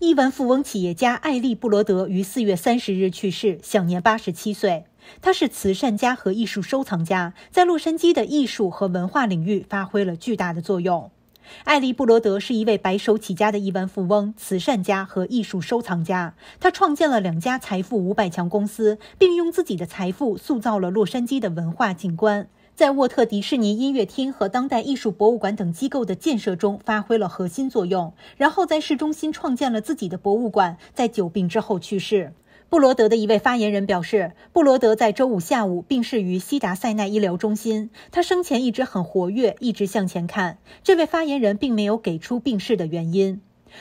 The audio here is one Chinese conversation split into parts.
亿万富翁企业家艾利·布罗德于四月三十日去世，享年八十七岁。他是慈善家和艺术收藏家，在洛杉矶的艺术和文化领域发挥了巨大的作用。艾利·布罗德是一位白手起家的亿万富翁、慈善家和艺术收藏家。他创建了两家财富五百强公司，并用自己的财富塑造了洛杉矶的文化景观。在沃特迪士尼音乐厅和当代艺术博物馆等机构的建设中发挥了核心作用，然后在市中心创建了自己的博物馆。在久病之后去世。布罗德的一位发言人表示，布罗德在周五下午病逝于西达塞奈医疗中心。他生前一直很活跃，一直向前看。这位发言人并没有给出病逝的原因。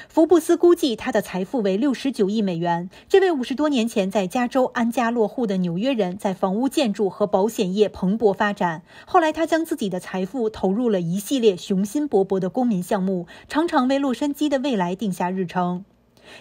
福布斯估计他的财富为六十九亿美元。这位五十多年前在加州安家落户的纽约人，在房屋建筑和保险业蓬勃发展。后来，他将自己的财富投入了一系列雄心勃勃的公民项目，常常为洛杉矶的未来定下日程。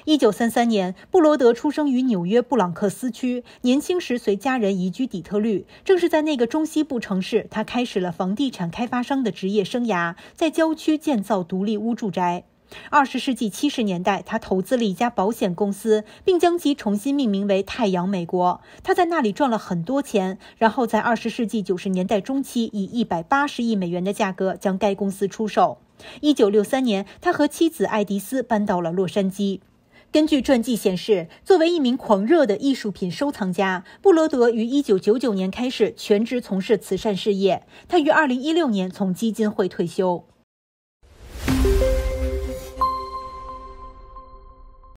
一九三三年，布罗德出生于纽约布朗克斯区，年轻时随家人移居底特律。正是在那个中西部城市，他开始了房地产开发商的职业生涯，在郊区建造独立屋住宅。二十世纪七十年代，他投资了一家保险公司，并将其重新命名为太阳美国。他在那里赚了很多钱，然后在二十世纪九十年代中期以一百八十亿美元的价格将该公司出售。一九六三年，他和妻子爱迪丝搬到了洛杉矶。根据传记显示，作为一名狂热的艺术品收藏家，布罗德于一九九九年开始全职从事慈善事业。他于二零一六年从基金会退休。